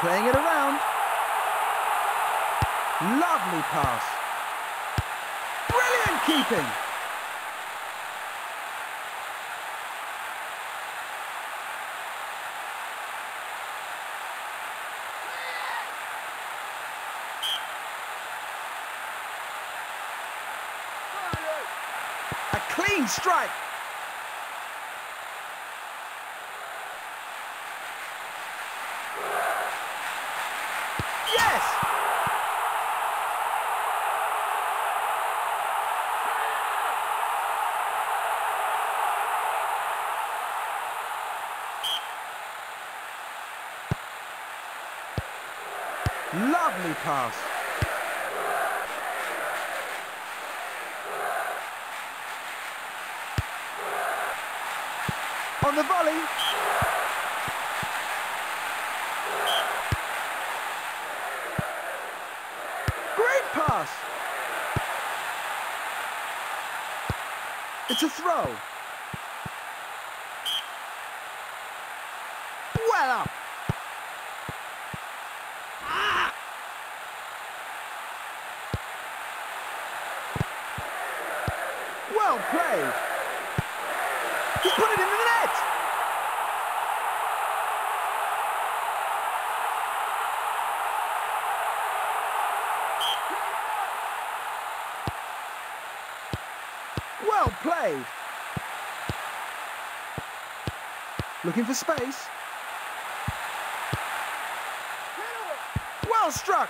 playing it around. Lovely pass. Brilliant keeping. A clean strike. Lovely pass. On the volley. Great pass. It's a throw. Well up. Well played. He's put it into the net. Well played. Looking for space. Well struck.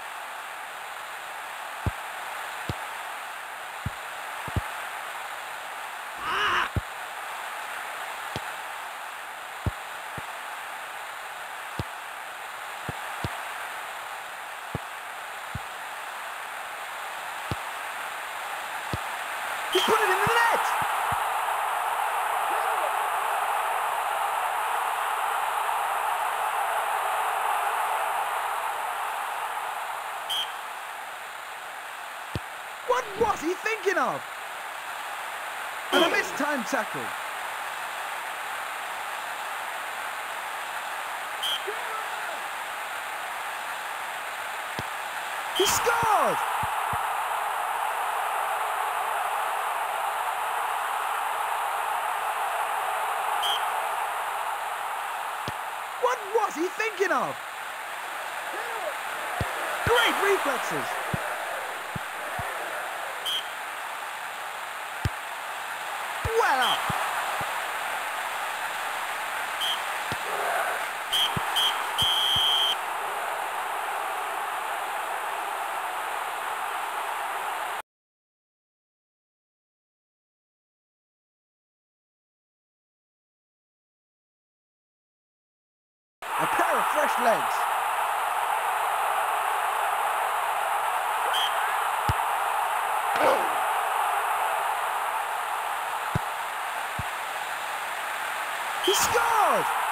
He's put it into the net. What was he thinking of? And a mistimed tackle. He scored! What was he thinking of? Great reflexes. Well up. A pair of fresh legs. He scored!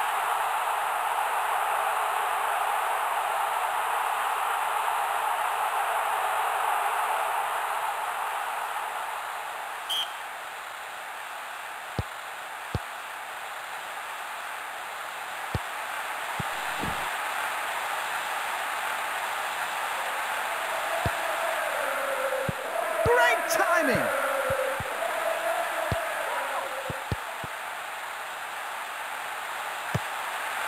Great timing!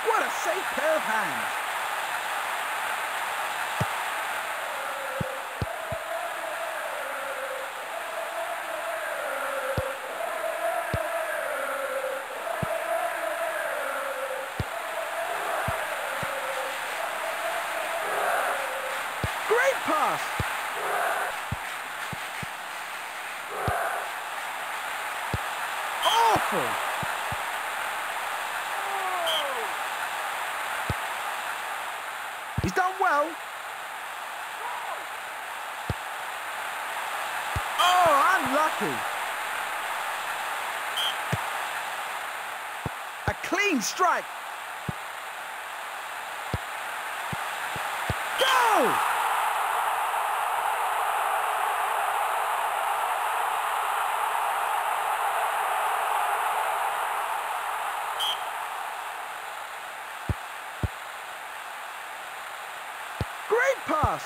What a safe pair of hands! Great pass! Awful! He's done well. Oh, unlucky. A clean strike. Go! Pass.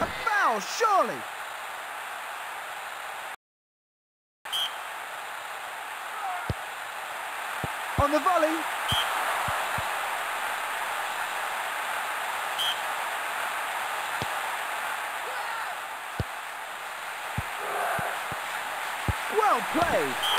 A foul, surely. On the volley. Well played.